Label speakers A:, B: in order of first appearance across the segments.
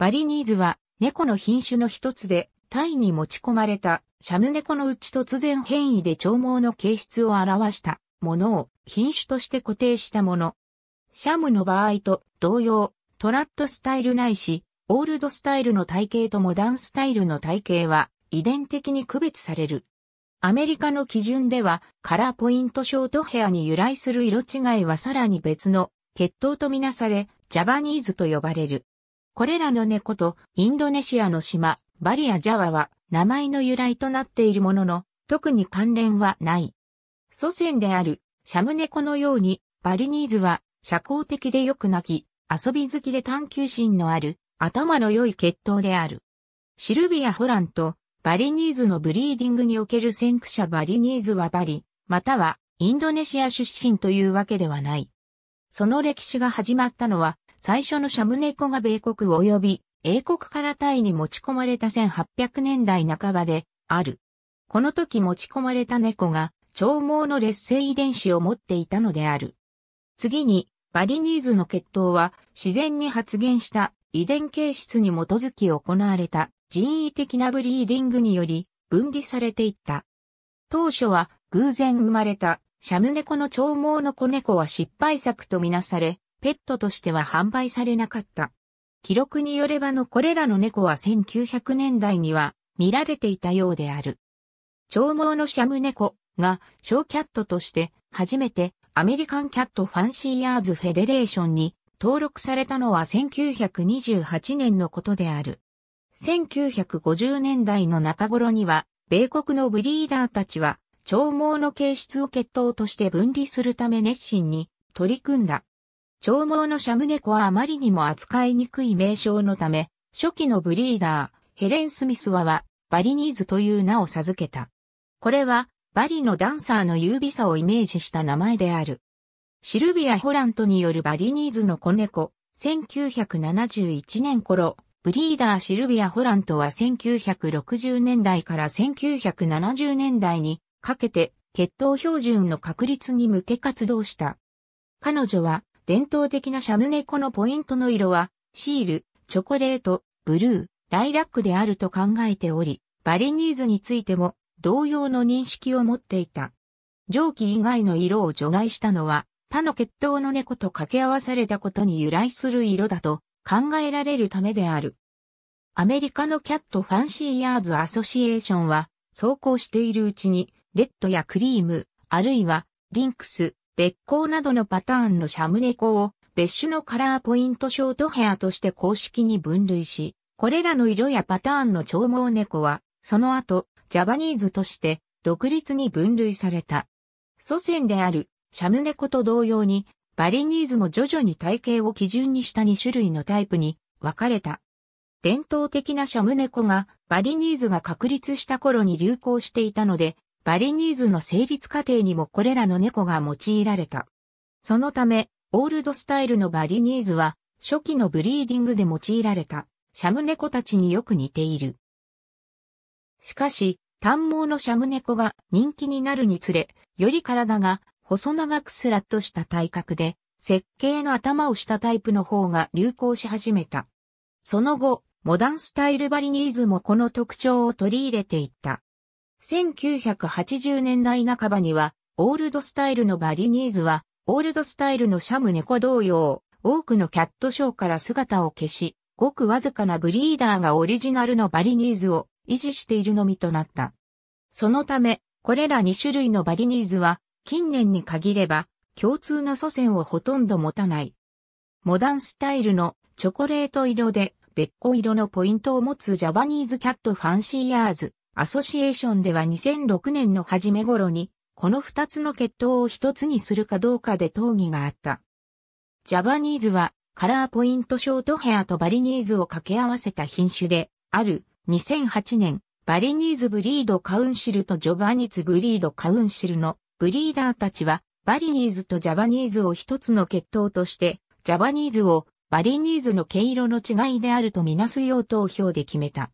A: バリニーズは猫の品種の一つで、タイに持ち込まれたシャム猫のうち突然変異で長毛の形質を表したものを品種として固定したもの。シャムの場合と同様、トラットスタイルないし、オールドスタイルの体型とモダンスタイルの体型は遺伝的に区別される。アメリカの基準ではカラーポイントショートヘアに由来する色違いはさらに別の血統とみなされ、ジャバニーズと呼ばれる。これらの猫とインドネシアの島、バリやジャワは名前の由来となっているものの、特に関連はない。祖先であるシャム猫のように、バリニーズは社交的でよく泣き、遊び好きで探求心のある、頭の良い血統である。シルビア・ホランドとバリニーズのブリーディングにおける先駆者バリニーズはバリ、またはインドネシア出身というわけではない。その歴史が始まったのは最初のシャム猫が米国及び英国からタイに持ち込まれた1800年代半ばである。この時持ち込まれた猫が長毛の劣勢遺伝子を持っていたのである。次に、バリニーズの血統は自然に発現した遺伝形質に基づき行われた人為的なブリーディングにより分離されていった。当初は偶然生まれたシャム猫の長毛の子猫は失敗作とみなされ、ペットとしては販売されなかった。記録によればのこれらの猫は1900年代には見られていたようである。長毛のシャム猫がショーキャットとして初めてアメリカンキャットファンシーヤーズフェデレーションに登録されたのは1928年のことである。1950年代の中頃には、米国のブリーダーたちは、長毛の形質を血統として分離するため熱心に取り組んだ。長毛のシャム猫はあまりにも扱いにくい名称のため、初期のブリーダー、ヘレン・スミスはは、バリニーズという名を授けた。これは、バリのダンサーの優美さをイメージした名前である。シルビア・ホラントによるバリニーズの子猫、1971年頃、ブリーダーシルビア・ホラントは1960年代から1970年代にかけて血統標準の確立に向け活動した。彼女は伝統的なシャム猫のポイントの色は、シール、チョコレート、ブルー、ライラックであると考えており、バリニーズについても同様の認識を持っていた。蒸気以外の色を除外したのは、他の血統の猫と掛け合わされたことに由来する色だと考えられるためである。アメリカのキャットファンシアーズアソシエーションは、そうこうしているうちに、レッドやクリーム、あるいは、リンクス、鼈甲などのパターンのシャム猫を別種のカラーポイントショートヘアとして公式に分類し、これらの色やパターンの長毛猫は、その後、ジャバニーズとして独立に分類された。祖先であるシャム猫と同様に、バリニーズも徐々に体型を基準にした2種類のタイプに分かれた。伝統的なシャム猫がバリニーズが確立した頃に流行していたので、バリニーズの成立過程にもこれらの猫が用いられた。そのため、オールドスタイルのバリニーズは、初期のブリーディングで用いられた、シャム猫たちによく似ている。しかし、短毛のシャム猫が人気になるにつれ、より体が細長くスラッとした体格で、楔形の頭をしたタイプの方が流行し始めた。その後、モダンスタイルバリニーズもこの特徴を取り入れていった。1980年代半ばには、オールドスタイルのバリニーズは、オールドスタイルのシャム猫同様、多くのキャットショーから姿を消し、ごくわずかなブリーダーがオリジナルのバリニーズを維持しているのみとなった。そのため、これら2種類のバリニーズは、近年に限れば、共通の祖先をほとんど持たない。モダンスタイルのチョコレート色で、鼈甲色のポイントを持つジャバニーズキャットファンシアーズアソシエーションでは2006年の初め頃に、この二つの血統を一つにするかどうかで討議があった。ジャバニーズはカラーポイントショートヘアとバリニーズを掛け合わせた品種で、ある2008年、バリニーズブリードカウンシルとジャバニーズブリードカウンシルのブリーダーたちは、バリニーズとジャバニーズを一つの血統として、ジャバニーズをバリニーズの毛色の違いであるとみなすよう投票で決めた。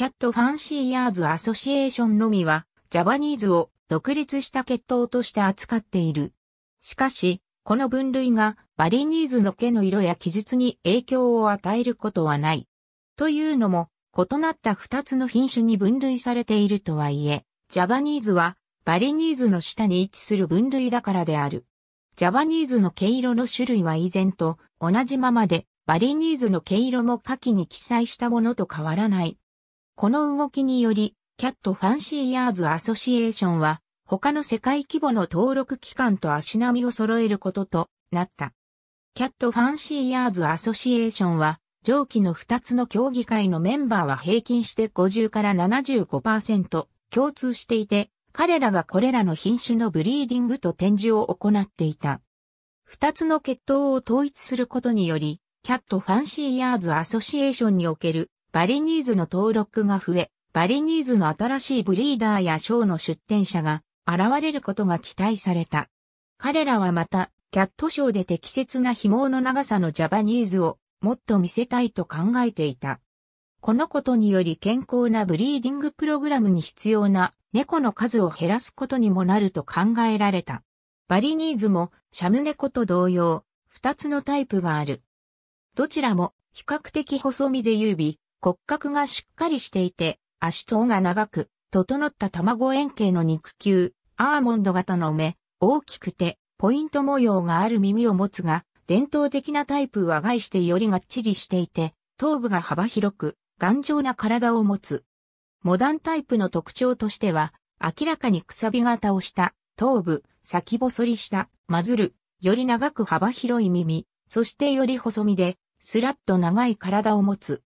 A: キャットファンシアーズアソシエーションのみは、ジャバニーズを独立した血統として扱っている。しかし、この分類がバリニーズの毛の色や記述に影響を与えることはない。というのも、異なった二つの品種に分類されているとはいえ、ジャバニーズはバリニーズの下に位置する分類だからである。ジャバニーズの毛色の種類は以前と同じままで、バリニーズの毛色も下記に記載したものと変わらない。この動きにより、キャットファンシアーズアソシエーションは、他の世界規模の登録機関と足並みを揃えることとなった。キャットファンシアーズアソシエーションは、上記の2つの協議会のメンバーは平均して50から75%共通していて、彼らがこれらの品種のブリーディングと展示を行っていた。二つの血統を統一することにより、キャットファンシアーズアソシエーションにおけるバリニーズの登録が増え、バリニーズの新しいブリーダーやショーの出展者が現れることが期待された。彼らはまた、キャットショーで適切な紐の長さのジャパニーズをもっと見せたいと考えていた。このことにより健康なブリーディングプログラムに必要な猫の数を減らすことにもなると考えられた。バリニーズもシャム猫と同様、二つのタイプがある。どちらも比較的細身で優美、骨格がしっかりしていて、足頭が長く、整った卵円形の肉球、アーモンド型の目、大きくて、ポイント模様がある耳を持つが、伝統的なタイプは外してよりがっちりしていて、頭部が幅広く、頑丈な体を持つ。モダンタイプの特徴としては、明らかにくさび型をした頭部、先細りした、まずる、より長く幅広い耳、そしてより細身で、スラッと長い体を持つ。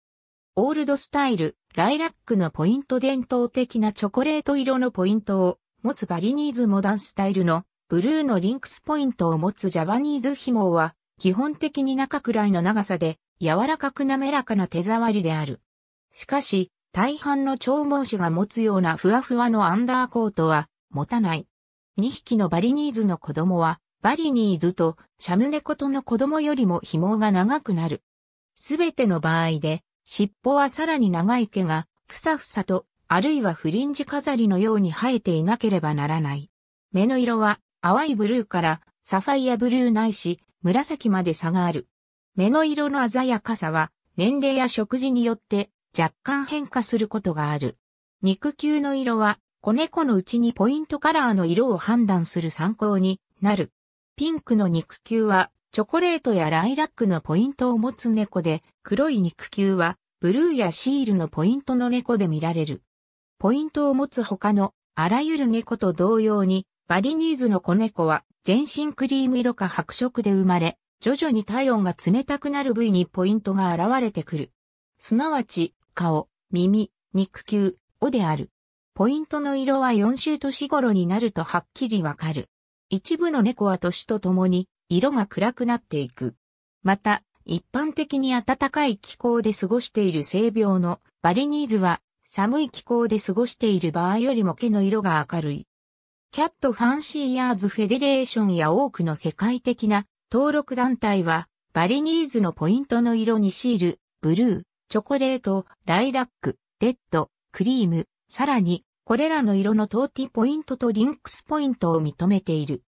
A: オールドスタイル、ライラックのポイント伝統的なチョコレート色のポイントを持つバリニーズモダンスタイルのブルーのリンクスポイントを持つジャパニーズ紐は基本的に中くらいの長さで柔らかく滑らかな手触りである。しかし、大半の長毛種が持つようなふわふわのアンダーコートは持たない。2匹のバリニーズの子供は、バリニーズとシャムネコとの子供よりも紐が長くなる。すべての場合で、尻尾はさらに長い毛が、ふさふさと、あるいはフリンジ飾りのように生えていなければならない。目の色は、淡いブルーからサファイアブルーないし、紫まで差がある。目の色の鮮やかさは、年齢や食事によって若干変化することがある。肉球の色は、子猫のうちにポイントカラーの色を判断する参考になる。ピンクの肉球は、チョコレートやライラックのポイントを持つ猫で、黒い肉球は、ブルーやシールのポイントの猫で見られる。ポイントを持つ他のあらゆる猫と同様に、バリニーズの子猫は全身クリーム色か白色で生まれ、徐々に体温が冷たくなる部位にポイントが現れてくる。すなわち、顔、耳、肉球、尾である。ポイントの色は4週齢頃になるとはっきりわかる。一部の猫は年とともに色が暗くなっていく。また、一般的に暖かい気候で過ごしている成猫のバリニーズは寒い気候で過ごしている場合よりも毛の色が明るい。キャットファンシアーズフェデレーションや多くの世界的な登録団体はバリニーズのポイントの色にシール、ブルー、チョコレート、ライラック、レッド、クリーム、さらに、これらの色のトーティポイントとリンクスポイントを認めている。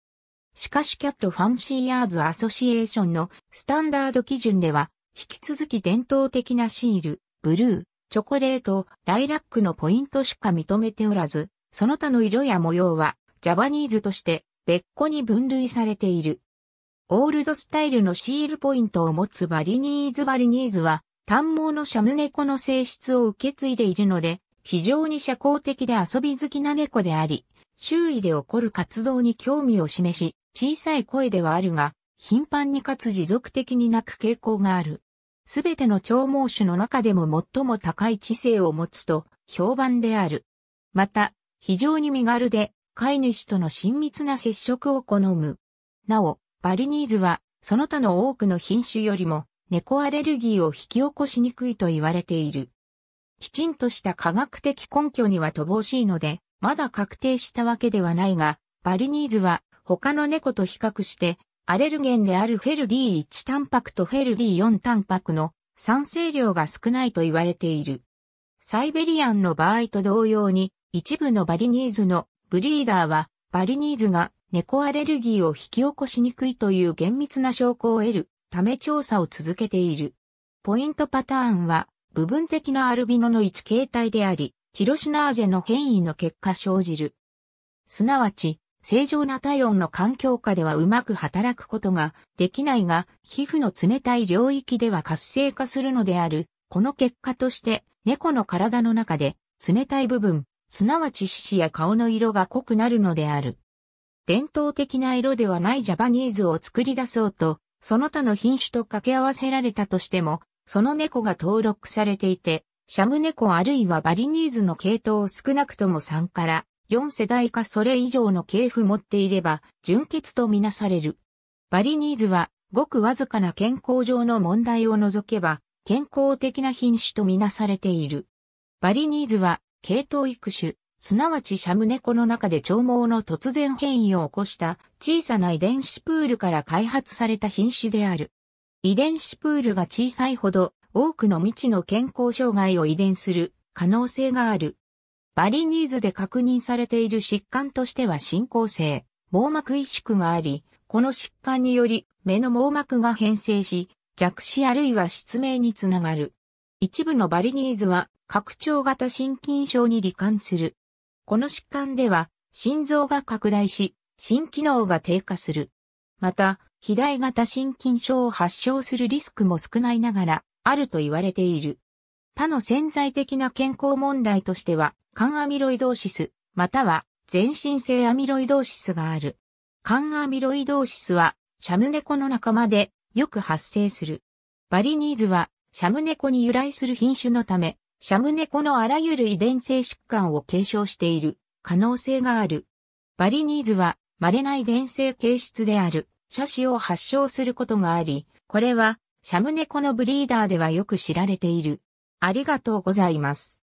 A: しかしキャットファンシアーズアソシエーションのスタンダード基準では、引き続き伝統的なシール、ブルー、チョコレート、ライラックのポイントしか認めておらず、その他の色や模様は、ジャバニーズとして別個に分類されている。オールドスタイルのシールポイントを持つバリニーズバリニーズは、短毛のシャム猫の性質を受け継いでいるので、非常に社交的で遊び好きな猫であり、周囲で起こる活動に興味を示し、小さい声ではあるが、頻繁にかつ持続的に鳴く傾向がある。すべての長毛種の中でも最も高い知性を持つと評判である。また、非常に身軽で、飼い主との親密な接触を好む。なお、バリニーズは、その他の多くの品種よりも、猫アレルギーを引き起こしにくいと言われている。きちんとした科学的根拠には乏しいので、まだ確定したわけではないが、バリニーズは他の猫と比較して、アレルゲンであるフェル D1 タンパクとフェル D4 タンパクの酸性量が少ないと言われている。サイベリアンの場合と同様に、一部のバリニーズのブリーダーは、バリニーズが猫アレルギーを引き起こしにくいという厳密な証拠を得るため調査を続けている。ポイントパターンは、部分的なアルビノの一形態であり、チロシナーゼの変異の結果生じる。すなわち、正常な体温の環境下ではうまく働くことができないが、皮膚の冷たい領域では活性化するのである。この結果として、猫の体の中で冷たい部分、すなわち獅子や顔の色が濃くなるのである。伝統的な色ではないジャパニーズを作り出そうと、その他の品種と掛け合わせられたとしても、その猫が登録されていて、シャム猫あるいはバリニーズの系統を少なくとも3から4世代かそれ以上の系譜持っていれば、純血とみなされる。バリニーズは、ごくわずかな健康上の問題を除けば、健康的な品種とみなされている。バリニーズは、系統育種、すなわちシャム猫の中で長毛の突然変異を起こした小さな遺伝子プールから開発された品種である。遺伝子プールが小さいほど多くの未知の健康障害を遺伝する可能性がある。バリニーズで確認されている疾患としては進行性、網膜萎縮があり、この疾患により目の網膜が変性し、弱視あるいは失明につながる。一部のバリニーズは拡張型心筋症に罹患する。この疾患では、心臓が拡大し、心機能が低下する。また、肥大型心筋症を発症するリスクも少ないながら、あると言われている。他の潜在的な健康問題としては、肝アミロイドーシス、または全身性アミロイドーシスがある。肝アミロイドーシスは、シャムネコの仲間でよく発生する。バリニーズは、シャムネコに由来する品種のため、シャムネコのあらゆる遺伝性疾患を継承している可能性がある。バリニーズは稀な遺伝性形質であるシャシを発症することがあり、これはシャムネコのブリーダーではよく知られている。ありがとうございます。